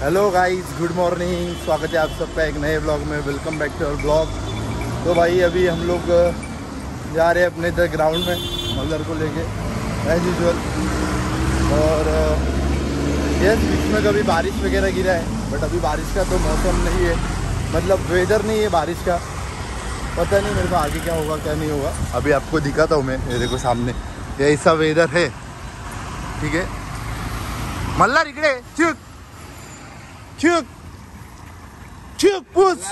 Hello guys good morning स्वागत है आप सबका एक नए ब्लॉग में. Welcome back to our blog तो भाई, अभी हम लोग जा रहे हैं अपने इधर ग्राउंड में मल्लर को लेके एज यूजल और यस बीच में कभी बारिश वगैरह गिरा है बट अभी बारिश का तो मौसम नहीं है. मतलब वेदर नहीं है बारिश का. पता नहीं मेरे को आगे क्या होगा, क्या नहीं होगा. अभी आपको दिखाता हूँ मैं, ये देखो सामने. ये ऐसा वेदर है. ठीक है? मल्हार इकडे चुक चुक चुक पूस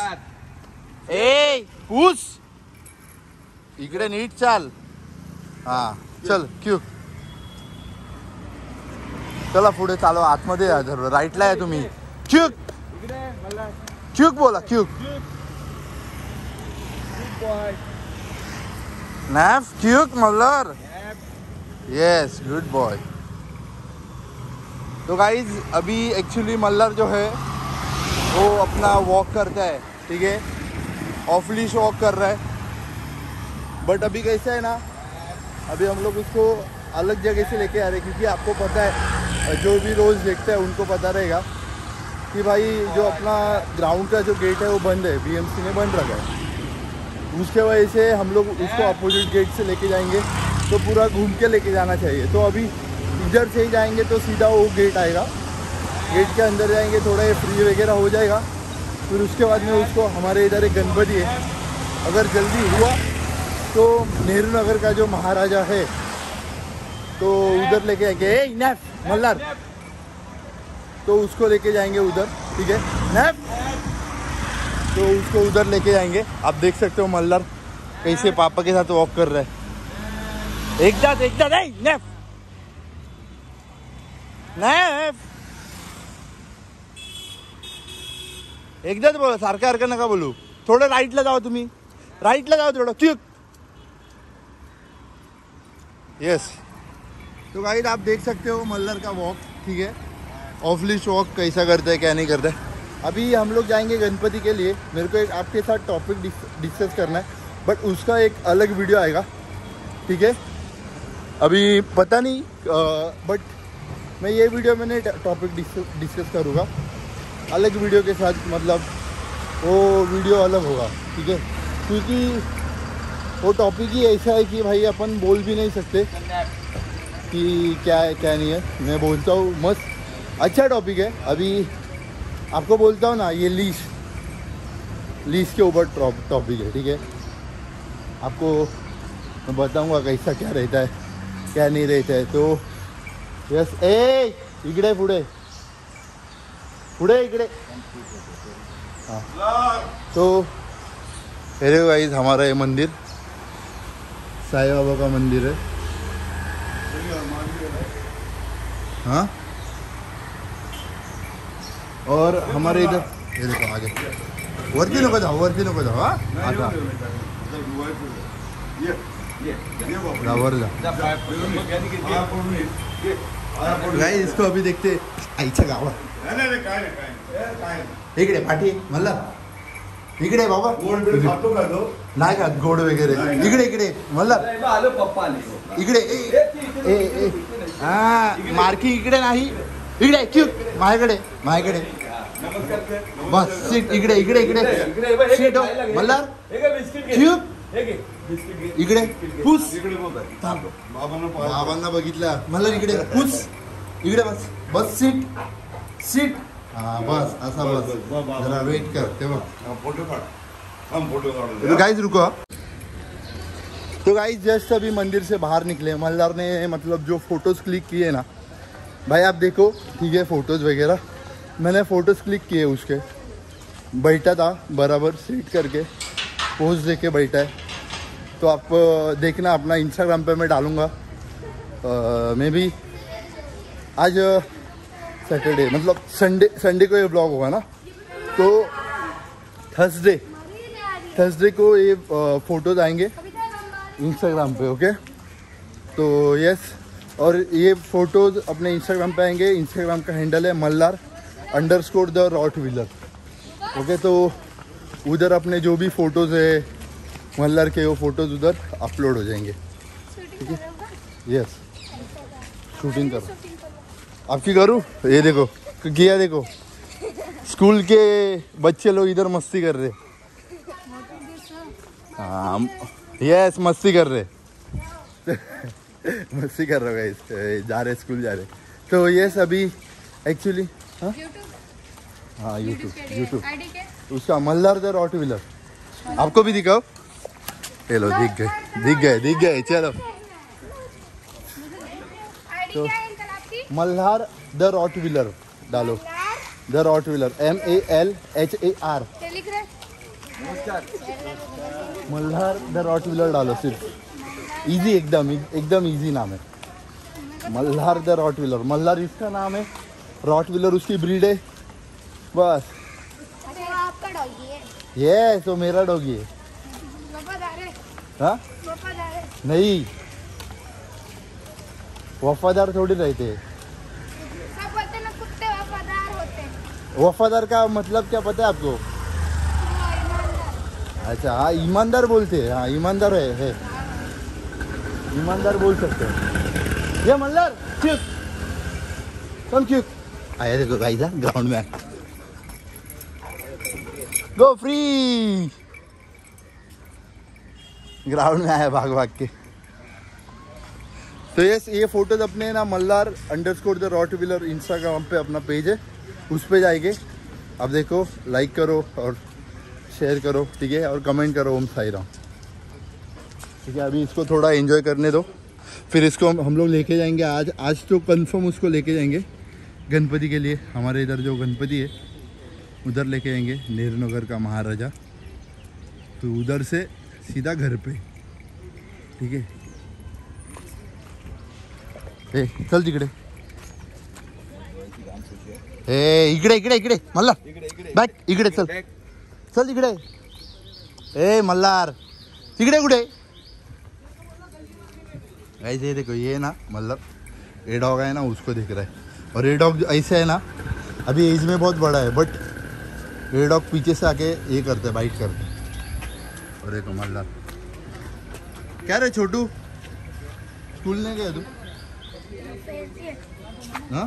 ए पूस इकडे नीट चाल हा चल क्यू चला पुढे चालू आतमध्ये राईटला आहे तुम्ही क्यूक क्यूक बोला क्यूक नॅफ क्यूक मल्हार यस गुड बॉय तो गाइज़ अभी एक्चुअली मल्लर जो है, वो अपना वॉक करता है, ठीक है? ऑफ़ लीश वॉक कर रहा है। बट अभी कैसा है ना, अभी हम लोग उसको अलग जगह से लेके आ रहे हैं, क्योंकि आपको पता है, जो भी रोज़ देखते हैं, उनको पता रहेगा कि भाई जो अपना ग्राउंड का जो गेट है, वो बंद है बीएमसी ने बंद रखा है। उसके वजह से हम लोग उसको अपोजिट गेट से लेके जाएँगे तो पूरा घूम के लेके जाना चाहिए। तो अभी इधर से ही जाएँगे तो सीधा वो गेट आएगा। गेट के अंदर जाएँगे, थोड़ा ये फ्री वगैरह हो जाएगा। फिर उसके बाद में उसको हमारे इधर एक गणपति है। अगर जल्दी हुआ तो नेहरू नगर का जो महाराजा है तो उधर लेके आएँगे। ए नैफ मल्लार तो उसको लेके जाएँगे उधर, ठीक है? नैफ तो उसको उधर लेके जाएँगे आप देख सकते हो मल्लर कैसे पापा के साथ वॉक कर रहा है। एकदा एकदा नहीं नेफ नेफ। एकदाच बोला सारखं सारखं नका बोलू। थोडं राईटला जाओ तुम्ही। राईटला जाओ थोडं क्यूक यस तो गाइड आप देख सकते हो मल्लर का वॉक ठीक है? ऑफ़ लिस्ट वॉक कैसा करता है क्या नहीं करता अभी हम लोग जाएँगे गणपति के लिए। मेरे को एक आपके साथ टॉपिक डिस्कस करना है। बट उसका एक अलग वीडियो आएगा ठीक है? अभी पता नहीं आ, बट मैं ये वीडियो में नहीं टॉपिक डिस्कस करूँगा। अलग वीडियो के साथ मतलब वो वीडियो अलग होगा, ठीक है? क्योंकि वो टॉपिक ही ऐसा है कि भाई अपन बोल भी नहीं सकते कि क्या है, क्या नहीं है। मैं बोलता हूँ, मस्त। अच्छा टॉपिक है। अभी आपको बोलता हूँ ना, ये लीज लीज के ऊपर टॉपिक है, ठीक है? आपको मैं बताऊँगा कैसा क्या रहता है, क्या नहीं रहता है तो यस ए इकडे पुढे पुढे इकडे हाँ। तो अरे गाइस हमारा ये मंदिर, साईं बाबा का मंदिर है। हाँ? और हमारे इधर, ये देखो आगे। वरती नको जाओ वरती नको जाओ हाँ? आता गाइस इसको अभी देखते आईच्या गावात इकडे पाठी मला इकडे बाबा। नाही का गोड वगैरे इकडे इकडे मला इकडे ए, हा मार्की इकडे नाही। इकडे क्यू? माझ्याकडे माझ्याकडे बस सीट इकडे इकडे इकडे। सीट मल्हार क्यू? इकडे पुस. बाबांना बघितलं मला इकडे पुस इकडे बस बस सीट सीट हा बस असा बस जरा वेट कर तेव्हा फ़ोटो काढ फ़ोटो गाइस रुको तो गाइस जस्ट अभी मंदिर से बाहर निकले मल्लार ने मतलब जो फ़ोटोज़ क्लिक किए ना भाई आप देखो ठीक है फ़ोटोज़ वगैरह मैंने फ़ोटोज़ क्लिक किए उसके बैठा था बराबर सीट करके पोज दे के बैठा है। तो आप देखना, अपना इंस्टाग्राम पे मैं डालूँगा। मे भी आज सैटरडे मतलब संडे संडे को ये ब्लॉग होगा ना? तो थर्सडे थर्सडे को ये फ़ोटोज़ आएँगे इंस्टाग्राम पे ओके तो यस और ये फ़ोटोज़ अपने इंस्टाग्राम पे आएँगे। इंस्टाग्राम का हैंडल है Malhar underscore the Rottweiler okay तो उधर अपने जो भी फ़ोटोज़ है मल्लर के वो फ़ोटोज़ उधर अपलोड हो जाएँगे। ठीक है? यस शूटिंग करो आपकी करूँ? ये देखो किया देखो। स्कूल के बच्चे लोग इधर मस्ती कर रहे। हाँ यस मस्ती कर रहे। मस्ती कर रहे गाइस जा रहे स्कूल जा रहे। तो यस अभी एक्चुअली हाँ? हाँ यूट्यूब यूट्यूब उसका मल्हार दर ऑटो व्हीलर आपको भी दिखाओ। चलो, दिख गए दिख गए दिख गए, चलो। आपकी मल्हार द रॉट व्हीलर डालो। The Rottweiler M A L H A R Malhar the Rottweiler डालो, सिर्फ़। इजी एकदम एकदम इजी नाम है। Malhar the rot wheeler Malhar इसका नाम है। रॉट व्हीलर उसकी ब्रीड है। बस अरे वो आपका डॉगी है ये तो मेरा डॉगी है हाँ। नहीं। वफादार थोड़ी रहते हैं। सब बोलते ना कुत्ते वफादार होते वफादार का मतलब क्या पता है आपको? अच्छा हाँ ईमानदार बोलते हैं। हाँ ईमानदार है, है। ईमानदार बोल सकते हैं। ये मल्लर चुप कम चुप आया देखो गाइस ग्राउंड में गो फ्री ग्राउंड में आया भाग भाग के। तो यस ये फ़ोटोज़ अपने ना Malhar underscore the Rottweiler Instagram पे अपना पेज है। उस पे जाएँगे। अब देखो लाइक करो और शेयर करो, ठीक है? और कमेंट करो, ओम साई राम। ठीक है, अभी इसको थोड़ा एंजॉय करने दो। फिर इसको हम हम लोग लेके जाएँगे आज। आज तो कंफर्म उसको लेके जाएँगे। गणपति के लिए, हमारे इधर जो गणपति है। उधर लेके आएँगे, नेहरू नगर का महाराजा। तो उधर से सीधा घर पे। ठीक है? ए, चल तिकडे ए इकडे इकडे इकडे मल्ला बॅक इकडे चल। चल तिकडे ए, मल्हार। तिकडे कुठे ऐसे देखो, ये ना मतलब ये डॉग है ना, उसको देख रहा है। और ये डॉग ऐसे है ना, अभी एज में बहुत बड़ा है बट ये डॉग पीछे से आके ये करते बाइट करते और देखो मल्हार क्या रे छोटू? स्कूल नहीं गया तू? हाँ?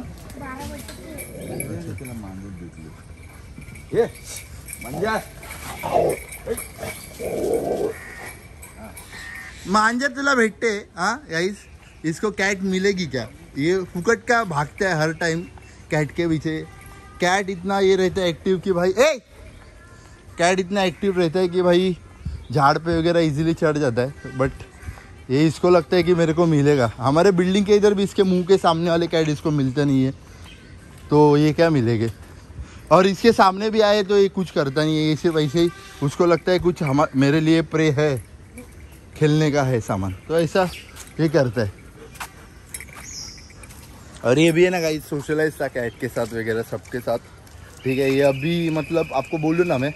मांजर तुला भेटते हाँ गाइस इसको कैट मिलेगी क्या? ये फुकट का भागता है हर टाइम कैट के पीछे। कैट इतना ये रहता है एक्टिव कि भाई, ए! कैट इतना एक्टिव रहता है कि भाई, झाड़ पे वगैरह इजीली चढ़ जाता है बट ये इसको लगता है कि मेरे को मिलेगा। हमारे बिल्डिंग के इधर भी इसके मुँह के सामने वाले कैट इसको मिलते नहीं है तो ये क्या मिलेंगे? और इसके सामने भी आए तो ये कुछ करता नहीं है, ये सिर्फ़ ऐसे ही उसको लगता है कुछ हम, मेरे लिए प्रे है, खेलने का है सामान। तो ऐसा ये करता है। और ये भी है ना गाइस सोशलाइज था कैट के साथ वगैरह, सबके साथ। ठीक है, ये अभी मतलब आपको बोलूँ ना मैं,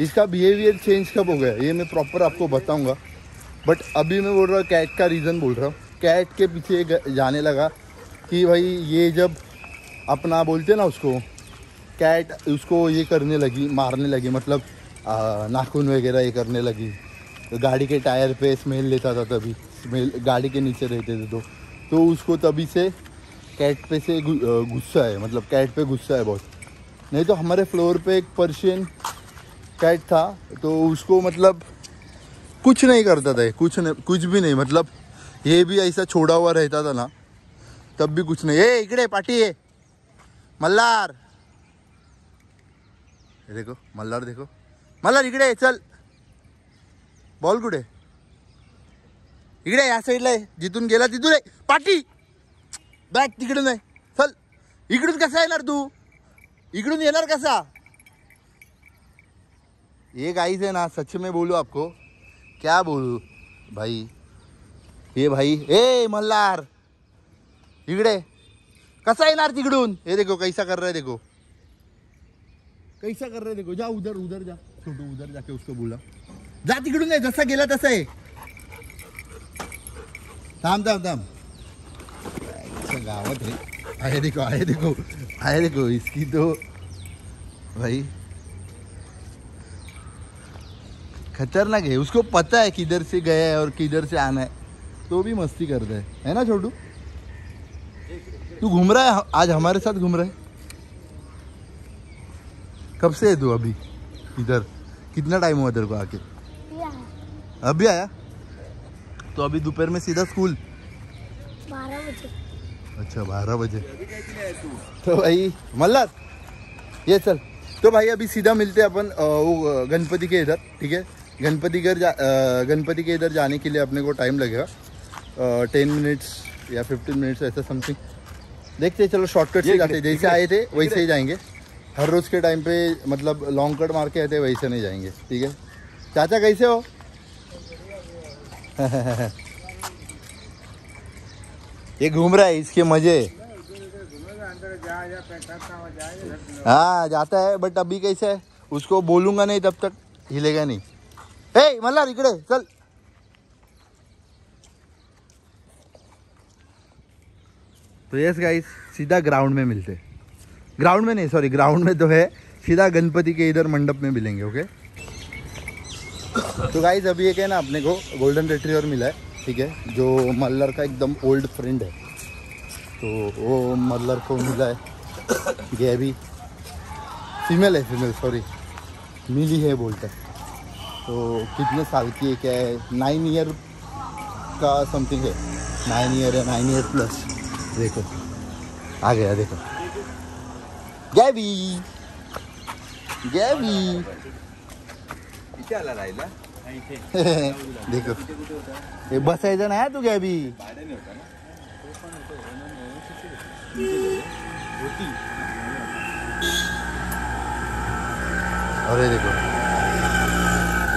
इसका बिहेवियर चेंज कब हो गया, ये मैं प्रॉपर आपको बताऊँगा। बट अभी मैं बोल रहा हूँ कैट का रीज़न बोल रहा हूँ। कैट के पीछे जाने लगा कि भाई ये जब अपना बोलते ना उसको कैट उसको ये करने लगी, मारने लगी मतलब नाखून वगैरह ये करने लगी। तो गाड़ी के टायर पे स्मेल लेता था तभी स्मेल गाड़ी के नीचे रहते थे तो। तो उसको तभी से कैट पे से गुस्सा है मतलब कैट पे गुस्सा है बहुत। नहीं तो हमारे फ्लोर पे एक पर्शियन कैट था तो उसको मतलब कुछ नहीं करता था, कुछ नहीं कुछ भी नहीं मतलब ये भी ऐसा छोड़ा हुआ रहता था ना, तब भी कुछ नहीं। ए, इकडे पाटी है। मल्हार हे देखो, मल्लार देखो। मल्हार इकडे, चल। बॉल कुठे? इकडे, या साईडला आहे जिथून गेला तिथून पाटी बॅग तिकडून आहे चल इकडून कसा येणार तू इकडून येणार कसा ये गाइस है ना सच में बोलूँ आपको क्या बोलूँ भाई ये भाई ए मल्हार इकडे कसा येणार तिकडून हे देखो कैसा कर रहा है देखो कैसा कर रहा है देखो जा उधर उधर जा छोटू उधर जाके उसको बोला जा तिकडून आहे जसा गेला तसा आहे थांब थांब थांब गावत रे आए देखो आए देखो आए देखो इसकी तो भाई। खतरनाक है उसको पता है किधर से गया है और किधर से आना है। तो भी मस्ती करता है है ना छोटू? तू घूम रहा है आज हमारे साथ घूम रहा है? कब से है तू अभी इधर? कितना टाइम हुआ तेरे को आके? अभी आया? तो अभी दोपहर में सीधा स्कूल? बारह बजे। अच्छा बारह बजे। तो भाई मल्लार ये चल। तो भाई अभी सीधा मिलते हैं अपन वो गणपति के इधर ठीक है? गणपति घर जा गणपति के इधर जाने के लिए अपने को टाइम लगेगा। टेन मिनट्स या फिफ्टीन मिनट्स ऐसा समथिंग देखते हैं, चलो शॉर्टकट से जाते हैं। जैसे आए थे वैसे ही जाएँगे। हर रोज के टाइम पे मतलब लॉन्ग कट मार के आए थे वैसे नहीं जाएँगे ठीक है? चाचा कैसे हो? ये घूम रहा है, इसके मज़े। हाँ जाता है बट अभी कैसे है? उसको बोलूँगा नहीं तब तक, हिलेगा नहीं। ए मल्हार, इकडे, चल। तो यस गाइस सीधा ग्राउंड में मिलते ग्राउंड में नहीं सॉरी ग्राउंड में तो है। सीधा गणपति के इधर मंडप में मिलेंगे ओके तो गाइस अभी एक है ना, अपने को गोल्डन रिट्रीवर मिला है। ठीक है, जो मल्लर का एकदम ओल्ड फ्रेंड है। तो वो मल्लर को मिला है। गैबी फीमेल है फीमेल सॉरी मिली है बोलते तो कितने साल की है, क्या है? नाइन ईयर का समथिंग है। नाइन ईयर है नाइन ईयर प्लस देखो। आ गया, देखो। गैबी गैबी इथे आला राहिला देखो। हे बसायचं नाही तू गॅबी भाड्याने अरे देखो।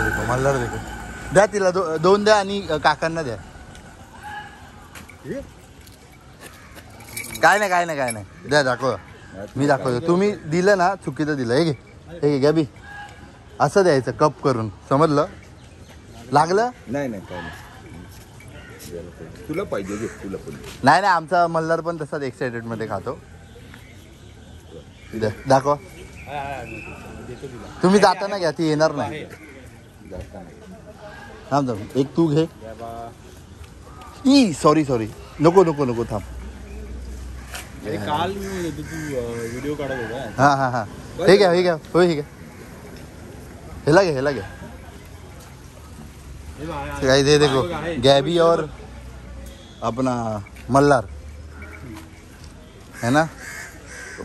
देखो मल्हार देखो। द्या तिला दो, दोन द्या आणि काकांना द्या। काय नाही काय नाही काय नाही. द्या दाखव. मी दाखवतो. तुम्ही दिलं ना चुकीचं दिलं. हे घे. हे घे गॅबी असं द्यायचं कप करून. समजलं? लागलं? नाही नाही काय नाही. याला पाहिजे. तुला पाहिजे घे तुला पण. नाही नाही आमचा मल्हार पण तसाच एक्सायटेड मध्ये खातो. द्या, दाखवा. तुम्ही जाताना घ्या ती येणार नाही. जास्त नाही थांब थांब एक तू घे. ई सॉरी सॉरी नको नको नको थांब. अरे काल मी म्हणत होतो, तू व्हिडिओ काढत होता. हा हा हा. हे घ्या हे घ्या हो हे घ्या. घ्या घ्या. गाइस ये देखो गैबी और अपना मल्लार। है ना?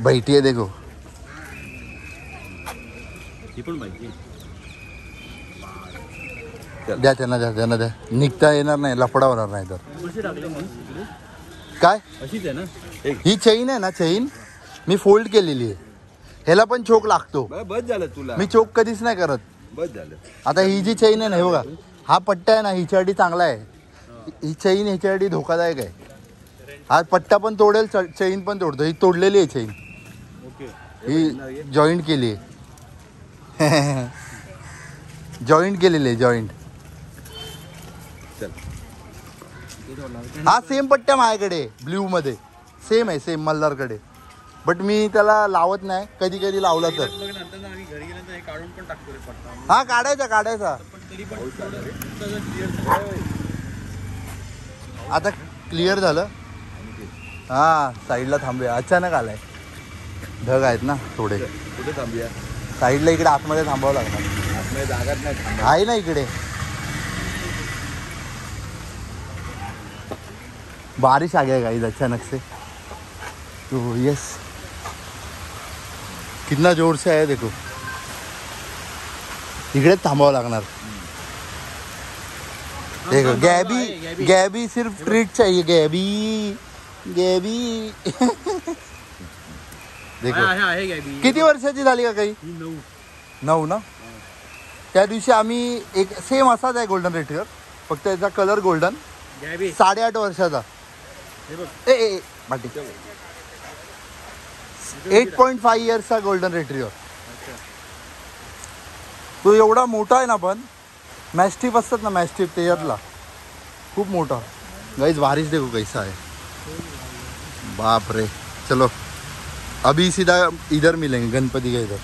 बैठी है देखो। द्या त्यांना द्या त्यांना द्या निघता येणार नाही लफडा होणार नाही तर? काय अशीच आहे ना ही चेन आहे ना चेन? मी फोल्ड केलेली आहे ह्याला पण चोक लागतो। बस झालं तुला। मी चोक कधीच नाही करत। बस झालं। आता ही जी चेन आहे ना हे बघा। हा पट्टा आहे ना हिच्यासाठी चांगला आहे. ही चेन ह्याच्यासाठी धोकादायक आहे. हा पट्टा पण तोडेल चेन पण तोडतो. ही तोडलेली आहे चेन ओके. ही जॉईंट केली आहे. जॉईंट केलेली आहे जॉईंट चल. हा सेम पट्ट्या माझ्याकडे ब्ल्यू मध्ये. सेम आहे सेम मल्हारकडे. बट मी त्याला लावत नाही. कधी कधी लावला तर. हे हा काढायचा काढायचा. आता क्लिअर झालं. हा साईडला थांबूया. अचानक आलाय. ढग आहेत ना थोडे. कुठे थांबूया? साईडला इकडे आतमध्ये थांबावं लागणार. जागात नाही आहे ना इकडे. बारिश आ गया गाइस अचानक से तो यस कितना ज़ोर से आया देखो। इकडेच थांबावं लागणार। देखो गैबी गॅबी. सिर्फ़ ट्रीट चाहिए गैबी गैबी। देखो। किती वर्षाची झाली का काही? नऊ. ना? त्या दिवशी आम्ही एक सेम असाच आहे गोल्डन रेटिव्हर फक्त याचा कलर गोल्डन गॅबी. साडेआठ वर्षाचा. हे बघ. ए ए पाटी एट पॉईंट फाईव्ह इयर्सचा गोल्डन रेट्रिव्हर तो एवढा मोठा आहे ना पण मॅस्टिप असतात ना मॅस्टिप त्याच्यातला खूप मोठा. गाईज बारिश देखो कैसा है. बाप रे. चलो. अभी सीधा इधर मिलेंगे, गणपति के इधर.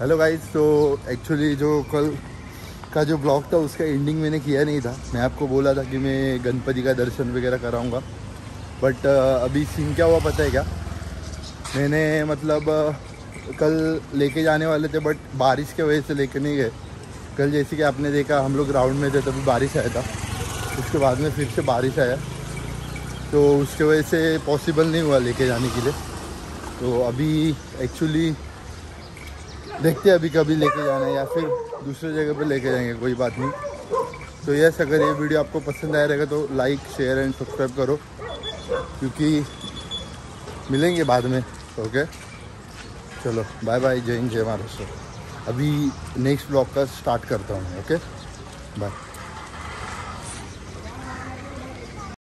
हेलो गाइज़ तो एक्चुअली जो कल का जो ब्लॉग था, उसका एंडिंग मैंने किया नहीं था. मैं आपको बोला था कि मैं गणपति का दर्शन वगैरह कराऊँगा. बट अभी सीन क्या हुआ पता है क्या? मैंने मतलब कल लेके जाने वाले थे बट बारिश के वजह से लेके नहीं गए। कल जैसे कि आपने देखा, हम लोग ग्राउंड में थे, तभी बारिश आया था। उसके बाद में फिर से बारिश आया। तो उसके वजह से पॉसिबल नहीं हुआ लेके जाने के लिए। तो अभी एक्चुअली देखते हैं अभी कभी लेके जाना है या फिर दूसरे जगह पे लेके जाएँगे, कोई बात नहीं। तो यस अगर ये वीडियो आपको पसंद आया रहेगा तो लाइक शेयर एंड सब्सक्राइब करो। क्योंकि मिलेंगे बाद में। ओके चलो बाय बाय जय हिंद, जय महाराष्ट्र। अभी नेक्स्ट ब्लॉग का स्टार्ट करता हूँ ओके बाय